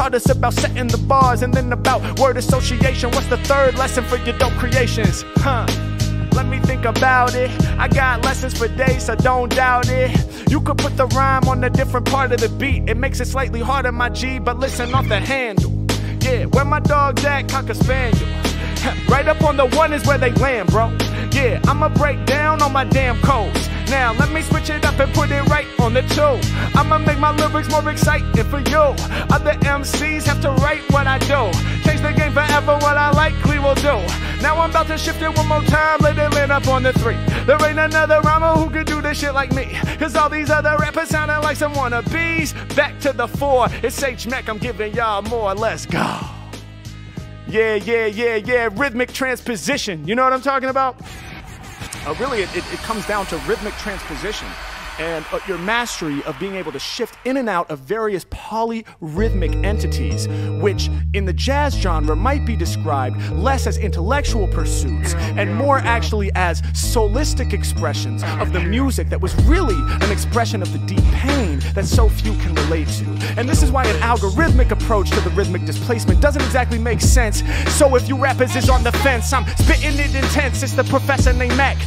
taught us about setting the bars and then about word association. What's the third lesson for your dope creations? Huh? Let me think about it. I got lessons for days, so don't doubt it. You could put the rhyme on a different part of the beat. It makes it slightly harder, my G, but listen off the handle. Yeah, where my dog's at, cocker spaniel. Right up on the one is where they land, bro. Yeah, I'ma break down on my damn codes. Now, let me switch it up and put it right on the two. I'ma make my lyrics more exciting for you. Other MCs have to write what I do. Change the game forever, what I likely will do. Now I'm about to shift it one more time, let it land up on the three. There ain't another rhymer who could do this shit like me. Cause all these other rappers sounding like some wannabes. Back to the four, it's H Mack, I'm giving y'all more. Let's go. Yeah, yeah, yeah, yeah. Rhythmic transposition. You know what I'm talking about? Uh, really, it, it, it comes down to rhythmic transposition and uh, your mastery of being able to shift in and out of various polyrhythmic entities, which in the jazz genre might be described less as intellectual pursuits and more actually as solistic expressions of the music that was really an expression of the deep pain that so few can relate to. And this is why an algorithmic approach to the rhythmic displacement doesn't exactly make sense. So if you rappers is on the fence, I'm spitting it intense. It's the professor named Mack.